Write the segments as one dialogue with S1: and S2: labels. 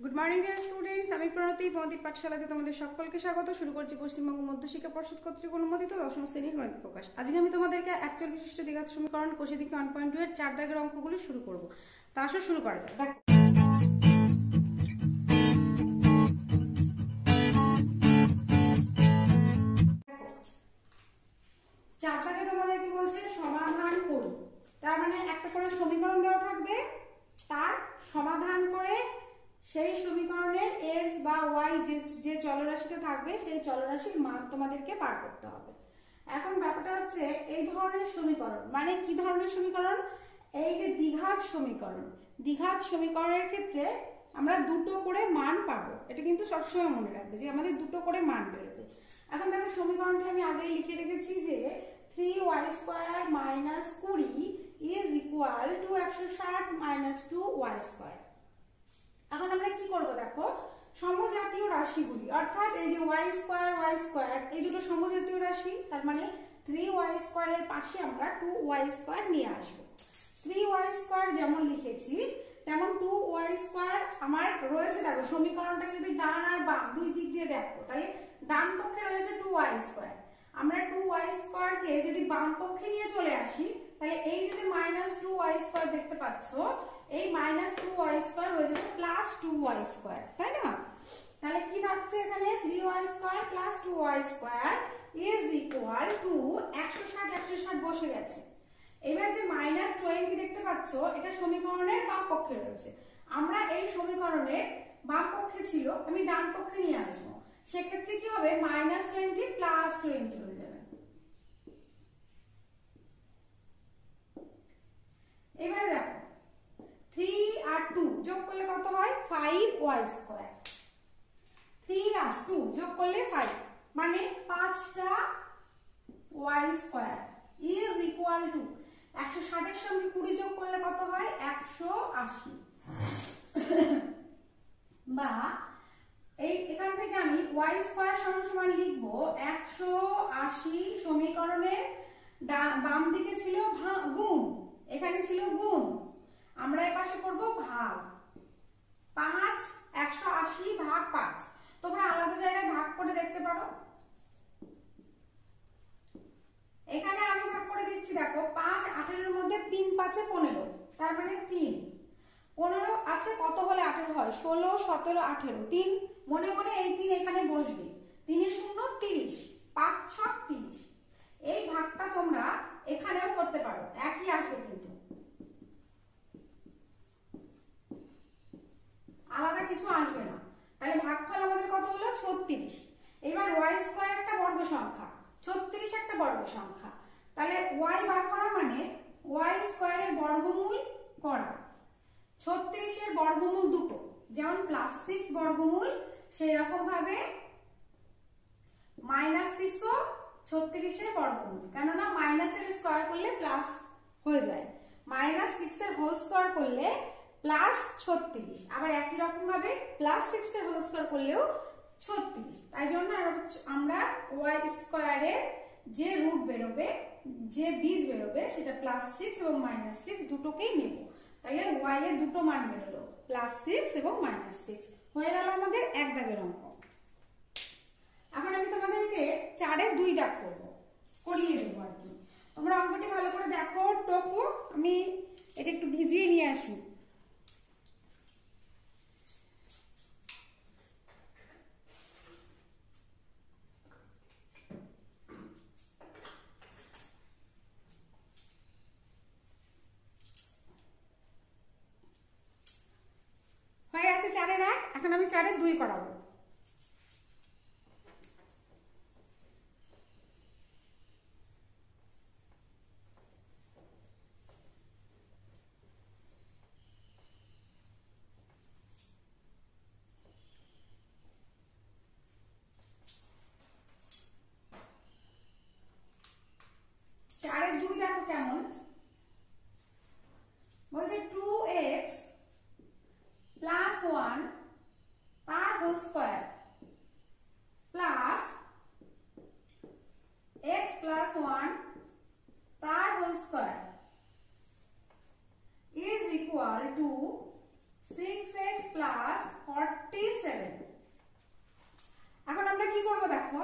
S1: Good morning dear students আমি প্রণতি পন্থী পাঠশালাতে তোমাদের সকলকে স্বাগত। শুরু করছি পশ্চিমবঙ্গ মধ্যশিক্ষা পর্ষদ কর্তৃক অনুমোদিত দশম শ্রেণির গণিত প্রকাশ। আজকে আমি তোমাদেরকে একচল বিশিষ্ট দ্বিঘাত সমীকরণ, কোষে দিকে ওয়ান পয়েন্ট টু এর চার দাগের অঙ্কগুলো শুরু করব। তা আসো, শুরু করা যাক। দেখো। চার দাগে তোমাদের কি বলছে? সমাধান করি। তার মানে একটা করে সমীকরণ দেওয়া থাকবে। তার সমাধান করে সেই সমীকরণের এক্স বা ওয়াই যে যে চলরাশিটা থাকবে, সেই চলরাশির মান তোমাদেরকে বার করতে হবে। এখন ব্যাপারটা হচ্ছে, এই ধরনের সমীকরণ মানে কি ধরনের সমীকরণ? এই যে দ্বিঘাত সমীকরণ, দ্বিঘাত সমীকরণের ক্ষেত্রে আমরা দুটো করে মান পাবো। এটা কিন্তু সবসময় মনে রাখবে যে আমাদের দুটো করে মান বেরোবে। এখন দেখো, সমীকরণটি আমি আগেই লিখে রেখেছি যে থ্রি ওয়াই স্কোয়ার মাইনাস কুড়ি ইজ ইকুয়াল টু একশো ষাট মাইনাস টু ওয়াই স্কোয়ার। এখন আমরা কি করব দেখো? সমজাতীয় রাশিগুলি, অর্থাৎ এই যে ওয়াই স্কোয়ার ওয়াই স্কোয়ার এই দুটো সমজাতীয় রাশি, তার মানে থ্রি ওয়াই স্কোয়ারের পাশে আমরা টু ওয়াই স্কোয়ার নিয়ে আসব। থ্রি ওয়াই স্কোয়ার যেমন লিখেছি, তেমন টু ওয়াই স্কোয়ার আমার রয়েছে দেখো, সমীকরণটাকে যদি ডান আর বাম দুই দিক দিয়ে দেখো, তাহলে ডান পক্ষে রয়েছে টু ওয়াই স্কোয়ার আমরা টু ওয়াই স্কোয়ারকে যদি বাম পক্ষে নিয়ে চলে আসি তাহলে এই যে মাইনাস টু ওয়াই স্কোয়ার দেখতে পাচ্ছ, এই মাইনাস টু ওয়াই স্কোয়ার হয়ে যাবে প্লাস টু ওয়াই স্কোয়ার তাই না? তাহলে কি থাকছে এখানে? Three Y square plus two Y square is equal to একশো ষাট একশো ষাট বসে গেছে। এবার যে মাইনাস টোয়েন্টি দেখতে পাচ্ছ, এটা সমীকরণের বাম পক্ষে রয়েছে। আমরা এই সমীকরণের বাম পক্ষে ছিল, আমি ডান পক্ষে নিয়ে আসব। সেক্ষেত্রে কি হবে? মাইনাস টোয়েন্টি প্লাস টোয়েন্টি হয়ে যাবে এবারে দেখো থ্রি আর টু যোগ করলে কত হয়? ফাইভ ওয়াই স্কোয়ার থ্রি আর টু যোগ করলে ফাইভ মানে পাঁচটা Y square is equal to একশো ষাটের সঙ্গে কুড়ি যোগ করলে কত হয়? একশো আশি। বা এই এখান থেকে আমি ওয়াই স্কোয়ার সমান সমান লিখব একশো আশি সমীকরণের বাম দিকে ছিল গুণ। এখানে ছিল গুণ। আমরা এ পাশে করব ভাগ। পাঁচ, একশো আশি ভাগ পাঁচ। তোমরা আলাদা জায়গায় ভাগ করে দেখতে পারো। এখানে আমি ভাগ করে দিচ্ছি, দেখো, পাঁচ, আঠেরোর মধ্যে তিন, পাঁচে পনেরো। তার মানে তিন। পনেরো আছে, কত হলে আঠেরো হয়? ষোলো, সতেরো, আঠেরো। তিন, মনে মনে এই তিন এখানে বসবে। তিনে শূন্য, তিরিশ। পাঁচ ছ তিরিশ। এই ভাগটা তোমরা এখানেও করতে পারো, একই আসবে কিন্তু। আলাদা কিছু আসবে না। তাহলে ভাগফল আমাদের কত হলো? ছত্রিশ। এবার ওয়াই স্কোয়ার একটা বর্গ সংখ্যা, ছত্রিশ একটা বর্গ সংখ্যা। তাহলে ওয়াই বার করা মানে ওয়াই স্কোয়ারের বর্গমূল করা। ছত্রিশের বর্গমূল দুটো, যেমন প্লাস সিক্স বর্গমূল সেই রকম ভাবে মাইনাস সিক্স ও ছত্রিশের বর্গমূল। কেননা মাইনাসের স্কোয়ার করলে প্লাস হয়ে যায়। মাইনাস সিক্স এর হোল স্কোয়ার করলে প্লাস ছত্রিশ। আবার একই রকম ভাবে প্লাস সিক্স এর হোল স্কোয়ার করলেও ছত্রিশ। তাই জন্য আমরা ওয়াই স্কোয়ারের যে রুট বেরোবে, যে বীজ বেরোবে, সেটা প্লাস সিক্স এবং মাইনাস সিক্স দুটোকেই নেব। তাহলে ওয়াই এর দুটো মান বেরোলো প্লাস সিক্স এবং মাইনাস সিক্স হয়ে গেল আমাদের এক দাগের অঙ্ক। এখন আমি তোমাদেরকে চারের দুই দাগ করব, করিয়ে দেবো আর কি। তোমরা অঙ্কটি ভালো করে দেখো টোপো আমি এটা একটু ভিজিয়ে নিয়ে আসি। চারের এখন আমি চারের দুই করাবো। 1 তার whole square plus x plus তার whole square is equal to 6x plus 47 এখন আমরা কি করব দেখো?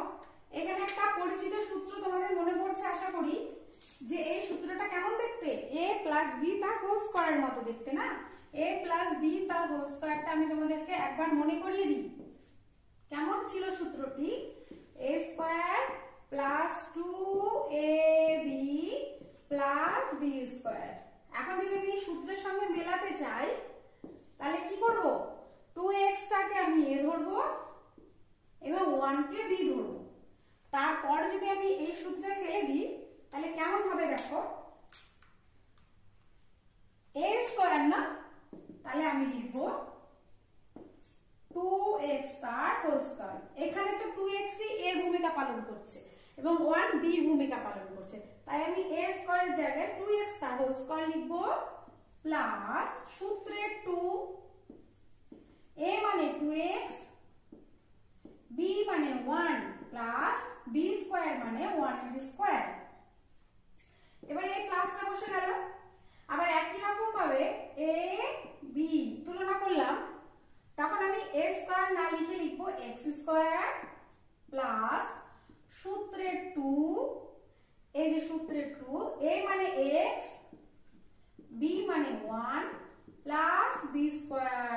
S1: এখানে একটা পরিচিত সূত্র তোমাদের মনে পড়ছে আশা করি, যে এই সূত্রটা কেমন দেখতে? a plus b তার হোল স্কয়ারের মতো দেখতে না? এ প্লাস বি তার হোল স্কোয়ারটা আমি তোমাদেরকে একবার মনে করিয়ে দিই। কেমন ছিল সূত্রটি? A square plus two A B plus B square এখন যদি আমি সূত্রের সঙ্গে মেলাতে চাই, তাহলে কি করব? টু এক্সটাকে আমি এ ধরবো এবং ওয়ানকে বি ধরবো। তারপর যদি আমি এই সূত্রে ফেলে দিই, তাহলে কেমন হবে দেখো এ স্কোয়ার না তাহলে আমি লিখব টু এক্স তার হোল স্কোয়ার এখানে তো টু এক্সের ভূমিকা পালন করছে এবং ওয়ান বির ভূমিকা পালন করছে তাই আমি এ স্কোয়ারের জায়গায় টু এক্স তার হোল লিখব প্লাস সূত্রে টু এ মানে টু এক্স বি মানে ওয়ান প্লাস বি স্কোয়ার মানে ওয়ানের স্কোয়ার এবার এই প্লাসটা বসে গেল। আবার একই রকম ভাবে এ বি তুলনা করলাম। তখন আমি এ স্কোয়ার না লিখে লিখব এক্স স্কোয়ার প্লাস সূত্রে টু এই যে সূত্রে টু, এ মানে এক্স বি মানে one plus B square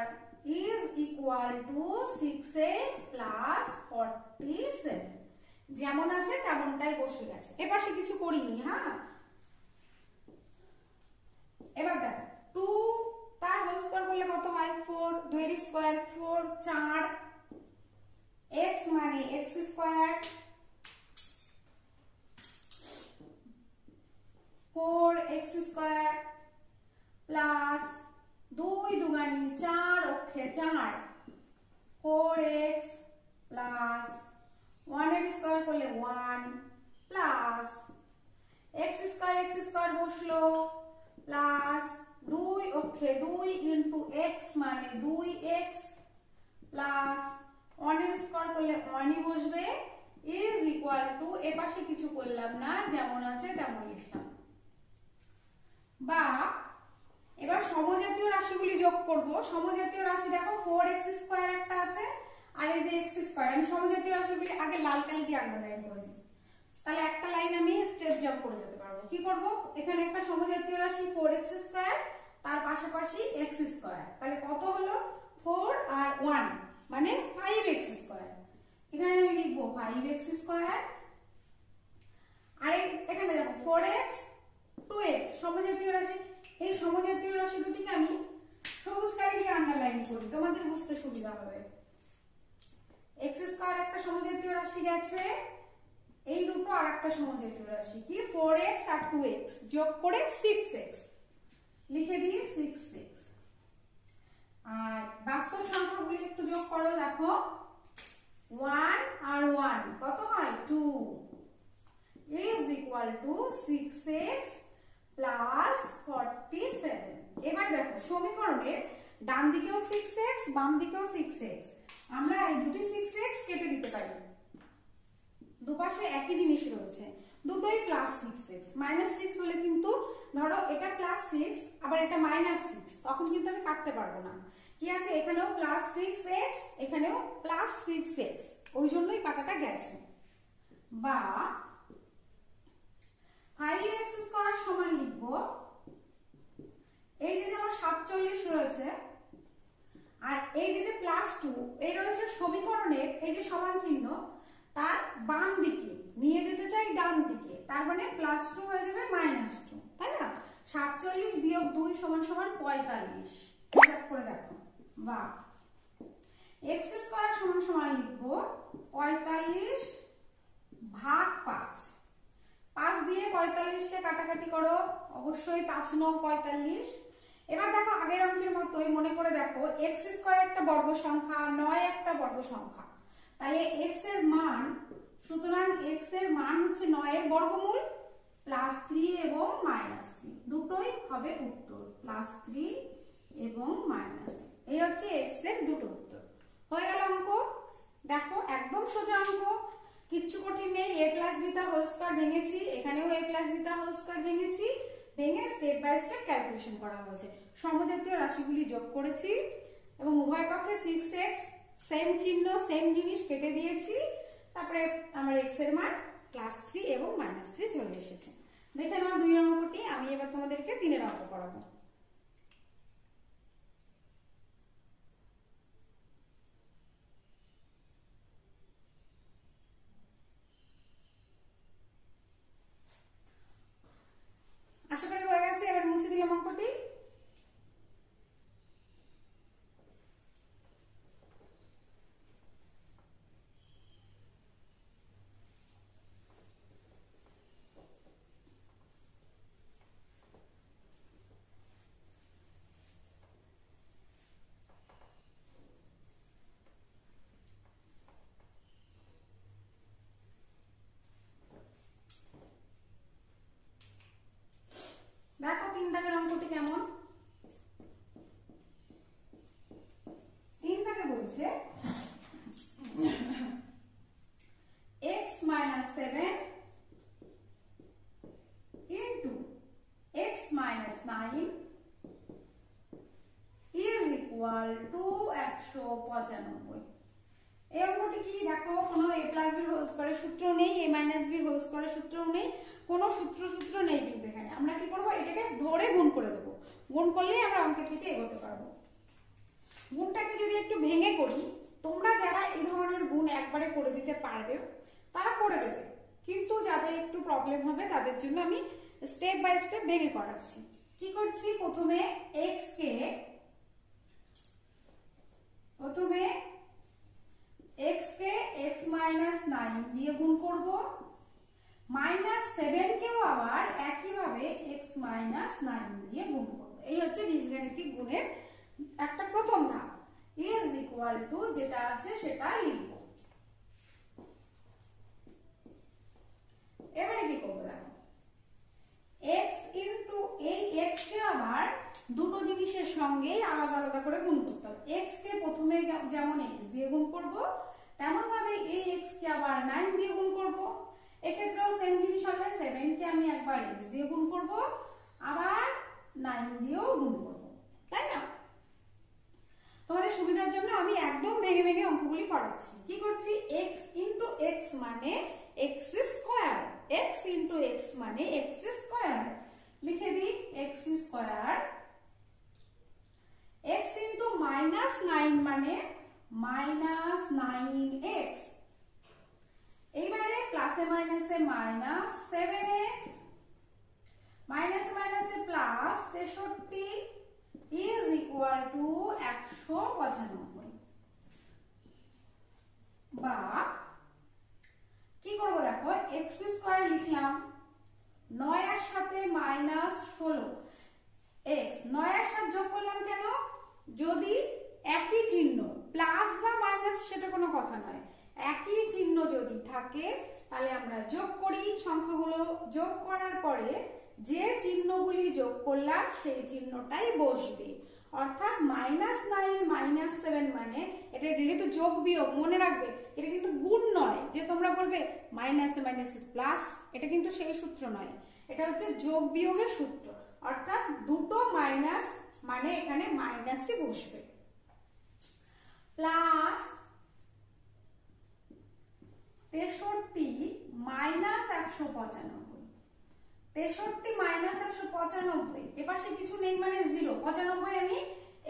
S1: is equal to six X plus forty seven যেমন আছে, তেমনটাই বসে গেছে। এপাশে কিছু করিনি হ্যাঁ? এবার দেখ টু তার হোল স্কোয়ার করলে কত হয়? ফোর দুইয়ের স্কোয়ার ফোর চার। এক্স মানে X square four X square plus দুই দুগানি চার অক্ষে চার ফোর এক্স প্লাস ওয়ান ওয়ানের স্কোয়ার করলে one plus X square X square বসল প্লাস দুই অক্ষে দুই ইন্টু এক্স মানে দুই এক্স প্লাস ওয়ানের স্কোয়ার করলে ওয়ানই বসবে ইজ ইকুয়াল টু এ পাশে কিছু করলাম না, যেমন আছে তেমন লিখলাম বা এবার সমজাতীয় রাশিগুলি যোগ করব। সমজাতীয় রাশি দেখো ফোর এক্স স্কোয়ার একটা আছে, আর এই যে এক্স স্কোয়ার আমি সমজাতীয় রাশিগুলি আগে লাল কালি দিয়ে আন্ডারলাইন করে দিই। তাহলে একটা লাইন আমি স্টেপ জাম্প করে যেতে পারব। কি করব? এখানে একটা সমজাতীয় রাশি ফোর এক্স স্কোয়ার তার পাশাপাশি এক্স স্কোয়ার তাহলে কত হলো? ফোর আর ওয়ান মানে ফাইভ এক্স স্কোয়ার এখানে আমি লিখব ফাইভ এক্স স্কোয়ার আর, এখানে দেখো ফোর এক্স টু এক্স সমজাতীয় রাশি। এই সমজাতীয় রাশি দুটিকে আমি সবুজ কালি দিয়ে আন্ডারলাইন করি। তোমাদের বুঝতে সুবিধা হবে। এক্স স্কোয়ার একটা সমজাতীয় রাশি গেছে, এই দুটো আর একটা সমজাতীয় রাশি। কি? ফোর এক্স আর টু এক্স যোগ করে সিক্স এক্স লিখে দিয়ে সিক্স সিক্স আর বাস্তব সংখ্যাগুলি একটু যোগ করো, দেখো। ওয়ান আর ওয়ান কত হয়? Two is equal to six X plus forty seven এবার দেখো, সমীকরণের ডান দিকেও সিক্স এক্স বাম দিকেও সিক্স এক্স আমরা এই দুটি সিক্স এক্স কেটে দিতে পারি। দুপাশে একই জিনিস রয়েছে। দুটোই plus six X minus six হলে কিন্তু ধরো এটা প্লাস সিক্স আবার এটা মাইনাস সিক্স তখন কিন্তু আমি কাটতে পারব না। কি আছে? এখানেও প্লাস সিক্স এক্স এখানেও প্লাস সিক্স এক্স ওই জন্যই কাটাটা গেছে। বা ফাইভ এক্স স্কোয়ার সমান লিখব। এই যে যেমন সাতচল্লিশ রয়েছে, আর এই যে প্লাস টু এই রয়েছে সমীকরণের এই যে সমান চিহ্ন, তার বাম দিকে, নিয়ে যেতে চাই ডান দিকে, তার মানে প্লাস টু হয়ে যাবে মাইনাস টু তাই না? সাতচল্লিশ বিয়োগ দুই সমান সমান পঁয়তাল্লিশ। হিসাব করে দেখো বা এক্স স্কোয়ার সমান সমান লিখব, পঁয়তাল্লিশ ভাগ পাঁচ। পঁয়তাল্লিশকে কাটাকাটি করো। অবশ্যই পাঁচ, নং, পঁয়তাল্লিশ। এবার দেখো আগের অঙ্কের মতোই মনে করে দেখো এক্স স্কোয়ার একটা বর্গ সংখ্যা, নয় একটা বর্গ সংখ্যা। তাহলে এক্সের মান, সুতরাং এক্সের মান হচ্ছে নয়ের বর্গমূল প্লাস থ্রি এবং মাইনাস থ্রি দুটোই হবে উত্তর প্লাস থ্রি এবং মাইনাস থ্রি এই হচ্ছে এক্সের দুটো উত্তর। হয়ে গেল অঙ্ক। দেখো একদম সোজা অঙ্ক। কিচ্ছু কঠিন নেই এ প্লাস বিটা হোল স্কয়ার ভেঙেছি, এখানেও এ প্লাস বিটা হোল স্কয়ার ভেঙেছি, ভেঙে স্টেপ বাই স্টেপ ক্যালকুলেশন করা হয়েছে। সমজাতীয় রাশিগুলি যোগ করেছি এবং উভয় পক্ষে সিক্স এক্স সেম চিহ্ন সেম জিনিস কেটে দিয়েছি। তারপরে আমার এক্সের মান ক্লাস থ্রি এবং মাইনাস থ্রি চলে এসেছে। দেখে নাও দুই অঙ্কটি, আমি এবার তোমাদেরকে তিনের অঙ্ক করাবো আশা করি হয়ে গেছে এবার মুছে দিলাম অঙ্কটি দেখো তিন দাগের অঙ্কটি কেমন? তিন দাগে বলছে। x minus 7 into x minus 9 is equal to 195 এই অঙ্কটি কি? দেখো, কোনো a প্লাস b হোল স্কয়ারের সূত্র নেই, a মাইনাস b হোল স্কয়ারের সূত্র নেই। কোনো সূত্র সূত্র নেই কিন্তু এখানে। আমরা কি করব? এটাকে ধরে গুণ করে দেবো। গুণ করলেই আমরা অঙ্কের থেকে এগোতে পারব। গুণটাকে যদি একটু ভেঙে করি, তোমরা যারা এই ধরনের গুণ একবারে করে দিতে পারবে, তারা করে দেবে। কিন্তু যাদের একটু প্রবলেম হবে, তাদের জন্য আমি স্টেপ বাই স্টেপ ভেঙে করাচ্ছি। কি করছি? প্রথমে x কে প্রথমে x কে x মাইনাস নাইন দিয়ে গুণ করব মাইনাস সেভেন কেও আবার একইভাবে x মাইনাস নাইন দিয়ে গুণ করব। এই হচ্ছে বীজগাণিতিক গুণের একটা প্রথম ধাপ। ইজ ইকুয়াল টু যেটা আছে সেটা লিখব। এবারে কি করব দেখো? x ইনটু এই x কে আবার দুটো জিনিসের সঙ্গে আলাদা আলাদা করে গুণ করতে হবে। x কে প্রথমে যেমন x দিয়ে গুণ করব তেমন ভাবে এই x কে আবার 9 দিয়ে গুণ করব। এক্ষেত্রেও সেম জিনিস হবে সেভেনকে আমি একবার x দিয়ে গুণ করব, আবার নাইন দিয়েও গুণ করব, তাই না? তোমাদের সুবিধার জন্য আমি একদম ভেঙে ভেঙে অঙ্কগুলি করাচ্ছি। কি করছি? এক্স ইন্টু এক্স মানে x square x into X মানে x স্কোয়ার লিখে দিই, x square x into minus nine মানে মাইনাস নাইন এক্স এইবারে প্লাসে মাইনাসে মাইনাস সেভেন এক্স মাইনাসে মাইনাসে প্লাস তেষট্টি ইজ ইকুয়াল টু একশো পঁচানব্বই। বা কি করব দেখো এক্স স্কোয়ার লিখলাম, নয়ের সাথে মাইনাস ষোলো। এক্স নয়ের সাথে যোগ করলাম কেন? যদি একই চিহ্ন প্লাস বা মাইনাস সেটা কোনো কথা নয়। একই চিহ্ন যদি থাকে, তাহলে আমরা যোগ করি। সংখ্যাগুলো যোগ করার পরে যে চিহ্নগুলি যোগ করলাম, সেই চিহ্নটাই বসবে। অর্থাৎ মাইনাস নাইন মাইনাস সেভেন মানে এটা যেহেতু যোগ বিয়োগ, মনে রাখবে, এটা কিন্তু গুণ নয়। যে তোমরা বলবে মাইনাসে মাইনাসে প্লাস এটা কিন্তু সেই সূত্র নয়। এটা হচ্ছে যোগ বিয়োগের সূত্র। অর্থাৎ দুটো মাইনাস মানে এখানে মাইনাসই বসবে। প্লাস তেষট্টি মাইনাস একশো পঁচানব্বই। তেষট্টি মাইনাস একশো পঁচানব্বই এপাশে কিছু নেই মানে জিরো। পঁচানব্বই আমি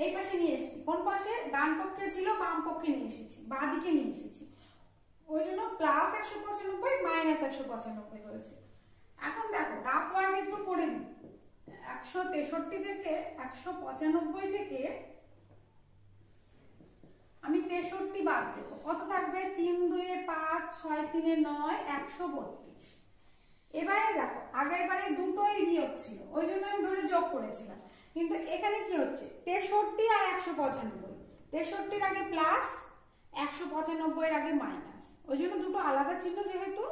S1: এই পাশে নিয়ে এসেছি। কোন পাশে? ডান পক্ষে ছিল, বাম পক্ষে নিয়ে এসেছি বা দিকে নিয়ে এসেছি। ওই জন্য প্লাস একশো পঁচানব্বই মাইনাস একশো পঁচানব্বই হয়েছে। এখন দেখো রাফ ওয়ার্ক একটু করে দিই। একশো তেষট্টি থেকে একশো পঁচানব্বই থেকে আমি তেষট্টি বাদ দেবো। কত থাকবে? তিন, দুয়ে পাঁচ, ছয়, তিনে নয়, একশো বত্রিশ। এবারে দেখো, আগের বারে দুটোই বিয়োগ ছিল, ওই জন্য আমি ধরে যোগ করেছিলাম। কিন্তু এখানে কি হচ্ছে? তেষট্টি আর একশো পঁচানব্বই। তেষট্টির আগে প্লাস একশো পঁচানব্বই এর আগে মাইনাস ওই জন্য দুটো আলাদা চিহ্ন যেহেতু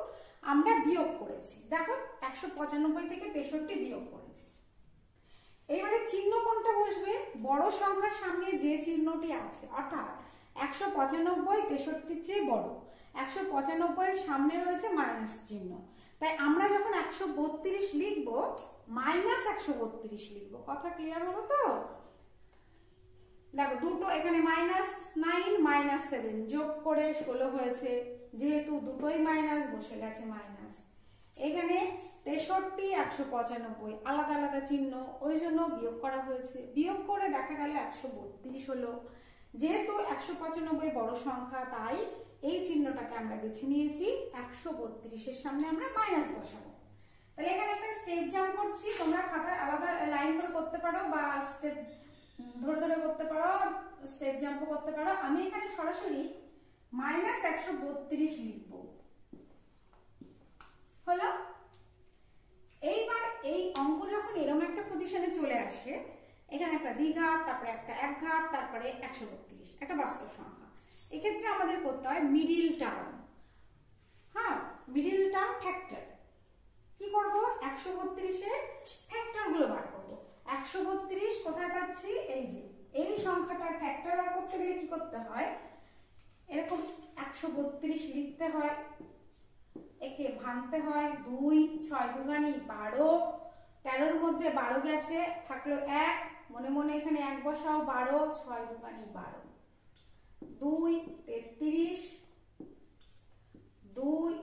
S1: আমরা বিয়োগ করেছি। দেখো, একশো পঁচানব্বই থেকে তেষট্টি বিয়োগ করেছি। এইবারে চিহ্ন কোনটা বসবে? বড় সংখ্যার সামনে যে চিহ্নটি আছে, অর্থাৎ একশো পঁচানব্বই তেষট্টির চেয়ে বড়। একশো পঁচানব্বইয়ের সামনে রয়েছে মাইনাস চিহ্ন। তাই আমরা যখন একশো বত্রিশ লিখব, মাইনাস একশো বত্রিশ লিখব। কথা ক্লিয়ার হলো তো? দেখো, দুটো এখানে মাইনাস নাইন, মাইনাস সেভেন যোগ করে ষোলো হয়েছে। যেহেতু দুটোই মাইনাস, বসে গেছে মাইনাস। এখানে তেষট্টি, একশো পঁচানব্বই, আলাদা আলাদা চিহ্ন, ওই জন্য বিয়োগ করা হয়েছে। বিয়োগ করে দেখা গেল একশো বত্রিশ হলো। যেহেতু একশো পঁচানব্বই বড় সংখ্যা, তাই এই চিহ্নটাকে আমরা বেছে নিয়েছি। একশো বত্রিশের সামনে আমরা মাইনাস বসাবো। তাহলে এখানে একটা স্টেপ জাম্প করছি। তোমরা খাতায় আলাদা লাইন করে করতে পারো বা স্টেপ ধরে ধরে করতে পারো স্টেপ জাম্পও করতে পারো। আমি এখানে সরাসরি মাইনাস একশো বত্রিশ লিখব। হলো? এইবার এই অঙ্ক যখন এরকম একটা পজিশনে চলে আসে এখানে একটা দ্বিঘাত, তারপরে একটা একঘাত, তারপরে একশো বত্রিশ। একটা বাস্তব সংখ্যা। এক্ষেত্রে আমাদের করতে হয় মিডিল টার্ম হ্যাঁ মিডিল টার্ম ফ্যাক্টর কি করব? একশো বত্রিশের ফ্যাক্টরগুলো বার করব। একশো বত্রিশ কোথায় পাচ্ছি? এই যে, এই সংখ্যাটার ফ্যাক্টর বার করতে গেলে কি করতে হয়? এরকম একশো বত্রিশ লিখতে হয়। একে ভাঙতে হয় দুই, ছয় দুগানি বারো। তেরোর মধ্যে বারো গেছে, থাকল এক। মনে মনে এখানে এক বসাও বারো, ছয় দুগানি বারো। দুই, তেত্রিশ। দুই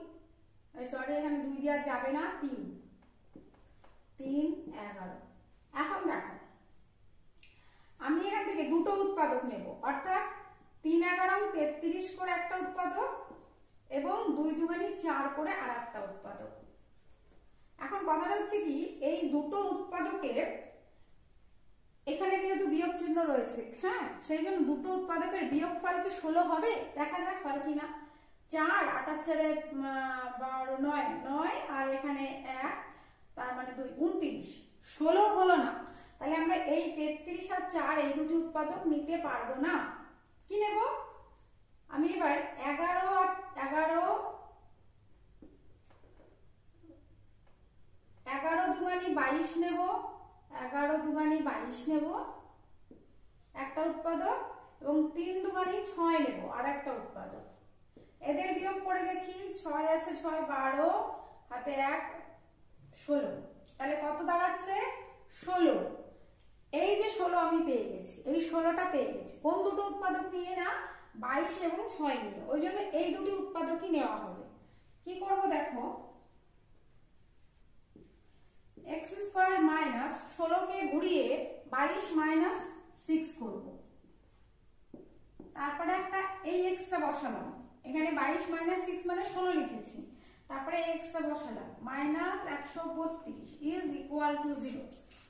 S1: সরি এখানে দুই দেওয়া যাবে না, তিন। তিন, এগারো। এখন দেখো আমি এখান থেকে দুটো উৎপাদক নেব। অর্থাৎ তিন, এগারো, তেত্রিশ করে একটা উৎপাদক এবং দুই দুগানি চার করে আর একটা উৎপাদক। এখন কথাটা হচ্ছে কি, এই দুটো উৎপাদকের এখানে যেহেতু বিয়োগ চিহ্ন রয়েছে হ্যাঁ সেই জন্য দুটো উৎপাদকের বিয়োগ ফল কি ষোলো হবে? দেখা যাক হয় কিনা। চার, আঠাশ চারে বারো, নয় নয়, আর এখানে এক, তার মানে দুই, উনত্রিশ। ষোলো হলো না। তাহলে আমরা এই তেত্রিশ আর চার, এই দুটি উৎপাদক নিতে পারব না। কি নেব? আমি এবার এগারো আর এগারো এগারো দুগানি বাইশ নেব। বাইশ নেব, একটা উৎপাদক, এবং তিন দুগানি ছয় নেব, আর একটা উৎপাদক। এদের বিয়োগ করে দেখি, ছয় আছে ছয় বারো, হাতে এক, ষোলো। তাহলে কত দাঁড়াচ্ছে? ষোলো। এই যে ষোলো আমি পেয়ে গেছি, এই ষোলোটা পেয়ে গেছি। কোন দুটো উৎপাদক নিয়ে না? বাইশ এবং ছয় নিয়ে। ওই জন্য এই দুটি উৎপাদকই নেওয়া হবে। কি করব দেখো? এক্স স্কোয়ার মাইনাস ষোলোকে ঘুরিয়ে বাইশ মাইনাস সিক্স করব। তারপরে একটা এই এক্সটা বসালাম। এখানে বাইশ মাইনাস সিক্স মানে ষোলো লিখেছি। তারপরে এক্সটা বসালাম। মাইনাস একশো বত্রিশ ইজ ইকুয়াল টু জিরো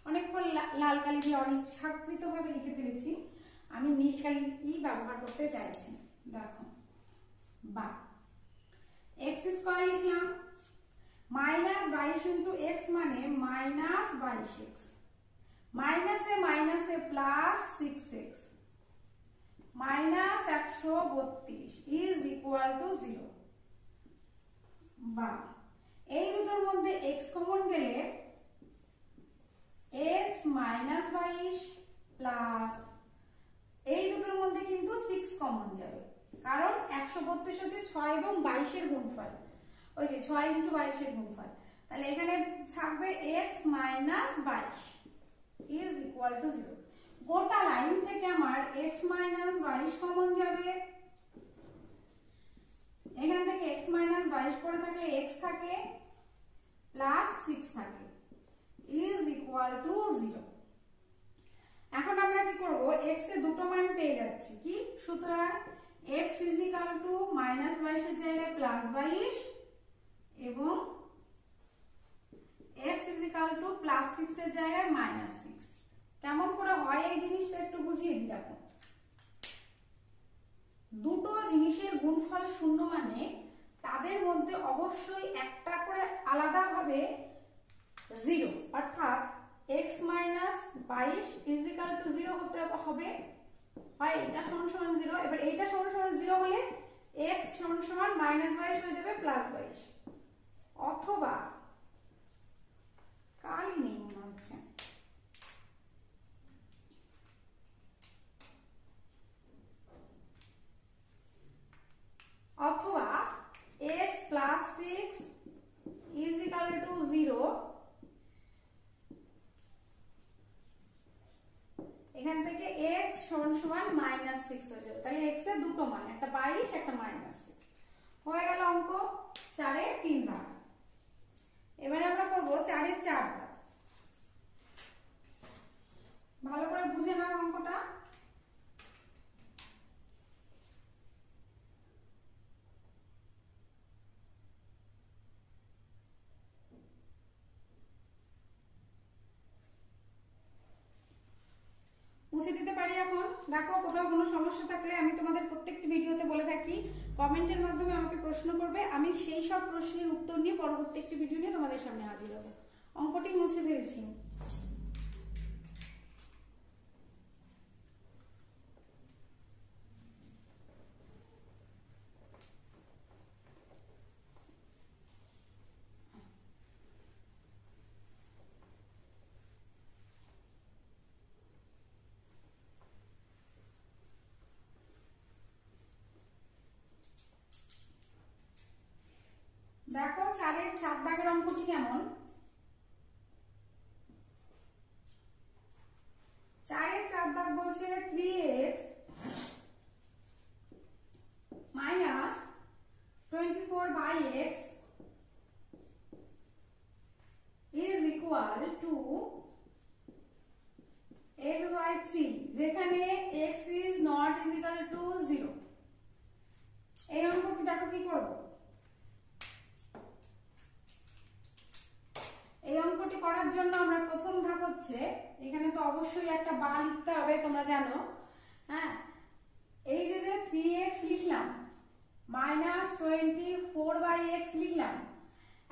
S1: অনেকক্ষণ লাল কালি দিয়ে অনিচ্ছাকৃত ভাবে লিখে ফেলেছি। আমি নীল কালি ব্যবহার করতে চাইছি। দেখো বা এক্স স্কোয়ার লিখলাম। মাইনাস বাইশ ইন্টু এক্স মানে মাইনাস বাইশ এক্স। মাইনাসে মাইনাসে প্লাস সিক্স এক্স। মাইনাস একশো বত্রিশ ইজ ইকুয়াল টু জিরো। বা, এই দুটোর মধ্যে এক্স কমন গেলে এক্স মাইনাস বাইশ প্লাস এই দুটোর মধ্যে কিন্তু সিক্স কমন যাবে। কারণ একশো বত্রিশ হচ্ছে ছয় এবং বাইশের গুণফল। ওই যে ছয় ইন্টু বাইশের গুণফল। তাহলে এখানে থাকবে এক্স মাইনাস বাইশ। Is equal to zero. গোটা লাইন থেকে আমার এক্স মাইনাস বাইশ কমন যাবে। এখান থেকে এক্স মাইনাস বাইশ পরে থাকলে এক্স থাকে, প্লাস সিক্স থাকে। Is equal to zero. এখন আমরা কি করব? এক্সের দুটো মান পেয়ে যাচ্ছি, কি? সুতরাং X is equal to minus বাইশের জায়গায় প্লাস বাইশ এবং X is equal to plus six এর জায়গায় মাইনাস সিক্স কেমন করে হয় এই জিনিসটা একটু বুঝিয়ে দিই দেখো। দুটো জিনিসের গুণফল শূন্য মানে তাদের মধ্যে অবশ্যই একটা করে আলাদাভাবে জিরো অর্থাৎ এক্স মাইনাস বাইশ ইজিক্যাল টু জিরো হতে হবে। হয় এটা সমান সমান জিরো এবার এইটা সমান সমান জিরো হলে এক্স সমান সমান মাইনাস বাইশ হয়ে যাবে প্লাস বাইশ। অথবা কালই নেই মনে হচ্ছে। অথবা X plus six is equal to zero. এখান থেকে x সমান সমান মাইনাস সিক্স হয়ে যাবে। তাহলে x এর দুটো মান, একটা বাইশ, একটা মাইনাস সিক্স। হয়ে গেল অঙ্ক চারের তিন ভাগ। এবারে আমরা করব চারের চার ভালো করে বুঝে নাও অঙ্কটা মুছে দিতে পারি এখন দেখো, কোথাও কোনো সমস্যা থাকলে আমি তোমাদের প্রত্যেকটি ভিডিওতে বলে থাকি, কমেন্টের মাধ্যমে আমাকে প্রশ্ন করবে, আমি সেই সব প্রশ্নের উত্তর নিয়ে পরবর্তী একটি ভিডিও নিয়ে তোমাদের সামনে হাজির হব। অঙ্কটি মুছে ফেলছি। দেখো চারের চার দাগের অঙ্কটি কেমন? চারের চার দাগ বলছে three X minus twenty four by X is equal to x by 3 যেখানে x is not is equal to 0 এই অঙ্কটি দেখো কি করব এই অঙ্কটি করার জন্য আমরা প্রথম ধাপ হচ্ছে এখানে তো অবশ্যই একটা বা লিখতে হবে, তোমরা জানো। হ্যাঁ? এই যে যে থ্রি এক্স লিখলাম minus twenty four by X লিখলাম,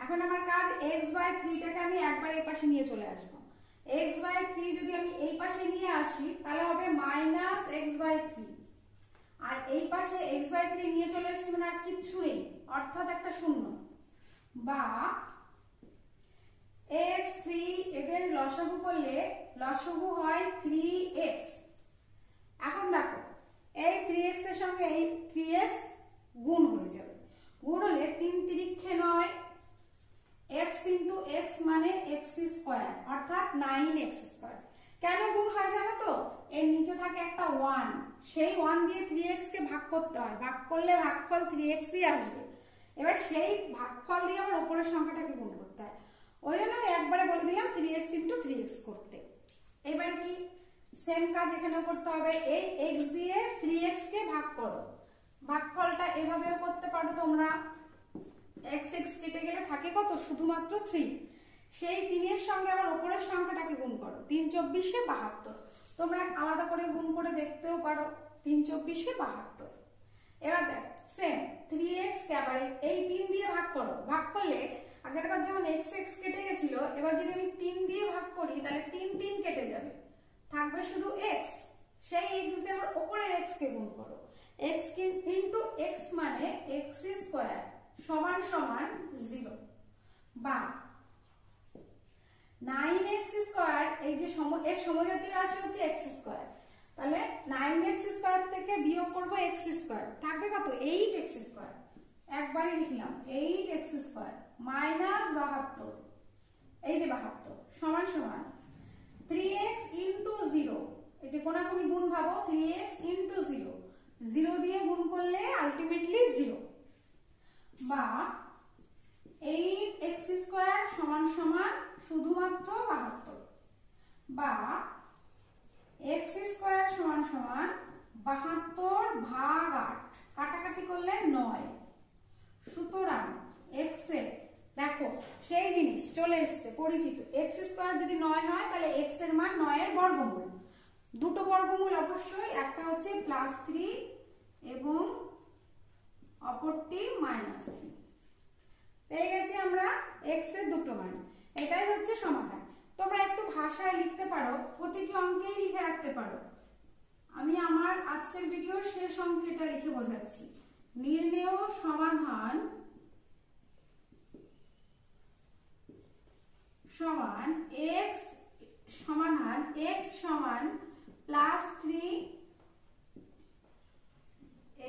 S1: এখন আমার কাজ এক্স বাই থ্রিটাকে আমি একবার এই পাশে নিয়ে চলে আসব। এক্স বাই থ্রি যদি আমি এই পাশে নিয়ে আসি, তাহলে হবে মাইনাস এক্স বাই থ্রি আর এই পাশে এক্স বাই থ্রি নিয়ে চলে এসেছি মানে আর কিচ্ছু নেই, অর্থাৎ একটা শূন্য। বা এক্স থ্রি এদের লসাগু করলে লসাগু হয় থ্রি এক্স এখন দেখো, এই থ্রি এক্সের সঙ্গে এই থ্রি এক্স গুণ হয়ে যাবে। গুণ হলে তিন তিরিক্ষে নয় এক্স ইন্টু এক্স মানে এক্স স্কোয়ার অর্থাৎ নাইন এক্স স্কোয়ার কেন গুণ হয় জানো তো? এর নিচে থাকে একটা ওয়ান সেই ওয়ান দিয়ে থ্রি এক্স কে ভাগ করতে হয়। ভাগ করলে ভাগফল থ্রি এক্সই আসবে। এবার সেই ভাগফল দিয়ে আমার ওপরের সংখ্যাটাকে গুণ করতে হয়। ওই জন্য আমি একবারে বলে দিলাম three X into three X করতে। এবার কি সেম কাজ এখানেও করতে হবে, এই এক্স দিয়ে থ্রি কে ভাগ করো। ভাগফলটা এভাবেও করতে পারো তোমরা। এক্স এক্স কেটে গেলে থাকে কত? শুধুমাত্র থ্রি সেই তিনের সঙ্গে আবার ওপরের সংখ্যাটাকে গুণ করো। তিন চব্বিশে বাহাত্তর। তোমরা আলাদা করে গুণ করে দেখতেও পারো। তিন চব্বিশে বাহাত্তর। এবার দেখ সেম থ্রি এক্স কে আবার এই তিন দিয়ে ভাগ করো। ভাগ করলে আগেরবার যেমন এক্স এক্স কেটে গেছিল, এবার যদি আমি তিন দিয়ে ভাগ করি, তাহলে তিন তিন কেটে যাবে। থাকবে শুধু এক্স সেই এক্স দিয়ে আবার ওপরের এক্স কে গুণ করো। এক্স ইন্টু এক্স মানে এক্স স্কোয়ার সমান সমান জিরো বা নাইন এক্স স্কোয়ার এই যে এর সমজাতীয় রাশি হচ্ছে এক্স স্কোয়ার তাহলে নাইন এক্স স্কোয়ার থেকে বিয়োগ করব এক্স স্কোয়ার থাকবে কত? এইট এক্স স্কোয়ার একবারই লিখলাম এইট এক্স স্কোয়ার মাইনাস বাহাত্তর। এই যে বাহাত্তর, সমান সমান। থ্রি এক্স ইন্টু জিরো এই যে কোনাকুনি গুণ ভাবো three x into zero zero দিয়ে গুণ করলে আলটিমেটলি জিরো বা এইট এক্স স্কোয়ার সমান সমান শুধুমাত্র বাহাত্তর। বা এক্স স্কোয়ার সমান সমান বাহাত্তর ভাগ আট। কাটাকাটি করলে নয়। সুতরাং এক্সের দেখো, সেই জিনিস চলে এসছে, পরিচিত। এক্স স্কোয়ার যদি নয় হয়, তাহলে এক্সের মান নয়ের বর্গমূল। দুটো বর্গমূল অবশ্যই, একটা হচ্ছে প্লাস থ্রি এবং অপরটি মাইনাস থ্রি পেয়ে গেছি আমরা এক্সের দুটো মান। এটাই হচ্ছে সমাধান। তোমরা একটু ভাষায় লিখতে পারো, প্রতিটি অঙ্কেই লিখে রাখতে পারো। আমি আমার আজকের ভিডিওর শেষ অঙ্কেটা লিখে বোঝাচ্ছি। নির্ণেয় সমাধান সমান এক্স সমাধান এক্স সমান প্লাস থ্রি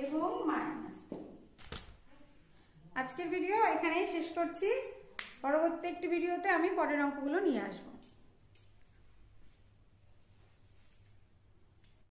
S1: এবং মাইনাস আজকের ভিডিও এখানেই শেষ করছি। পরবর্তী একটি ভিডিওতে আমি পরের অঙ্কগুলো নিয়ে আসব।